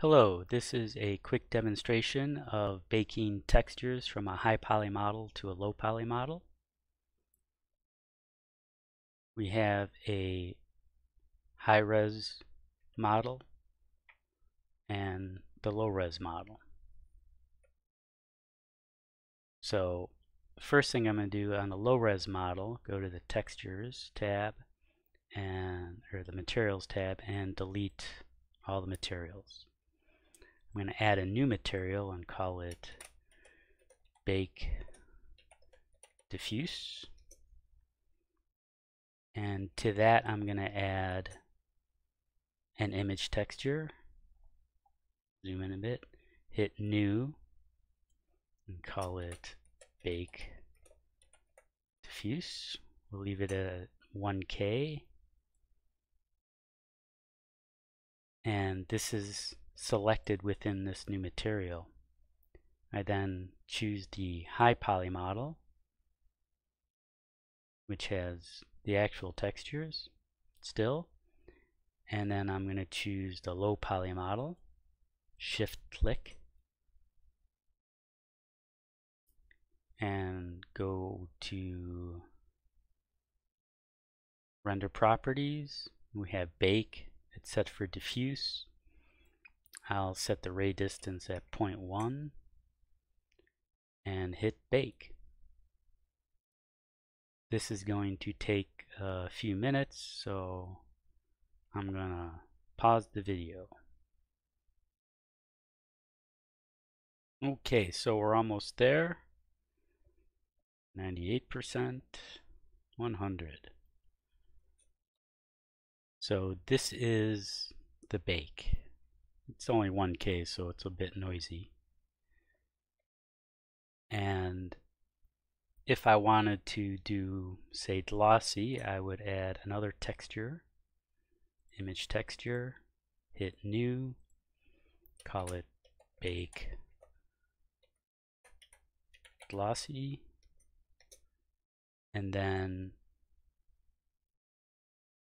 Hello, this is a quick demonstration of baking textures from a high poly model to a low poly model. We have a high res model and the low res model. So first thing I'm going to do on the low res model, go to the textures tab and or the materials tab and delete all the materials. I'm going to add a new material and call it bake diffuse. And to that I'm going to add an image texture. Zoom in a bit. Hit new and call it bake diffuse. We'll leave it at 1K. And this is selected within this new material. I then choose the high poly model, which has the actual textures still, and then I'm going to choose the low poly model, shift click, and go to render properties. We have bake, it's set for diffuse. I'll set the ray distance at 0.1 and hit bake. This is going to take a few minutes, so I'm going to pause the video. Okay, so we're almost there. 98%, 100. So this is the bake. It's only 1K, so it's a bit noisy. And if I wanted to do, say, glossy, I would add another texture, image texture, hit new, call it bake glossy, and then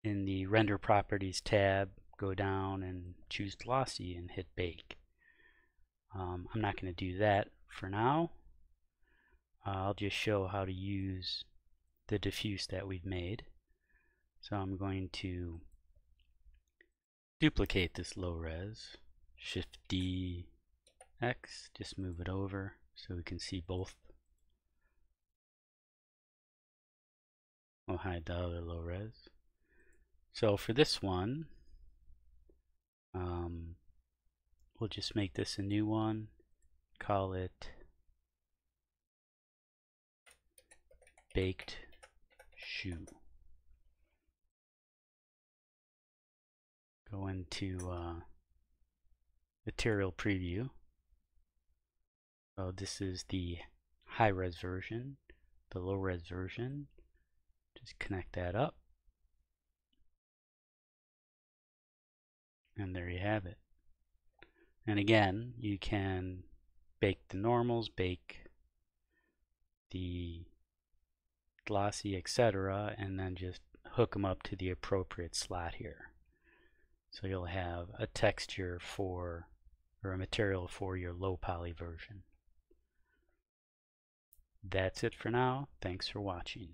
in the render properties tab, go down and choose glossy and hit bake. Um, I'm not going to do that for now. Uh, I'll just show how to use the diffuse that we've made. So I'm going to duplicate this low res, shift D X, just move it over so we can see both. We'll hide the other low res. So for this one, um, we'll just make this a new one, call it baked shoe. Go into uh, material preview. So this is the high res version, the low res version. Just connect that up. And there you have it. And again, you can bake the normals, bake the glossy, etc., and then just hook them up to the appropriate slot here. So you'll have a texture for, or a material for your low poly version. That's it for now. Thanks for watching.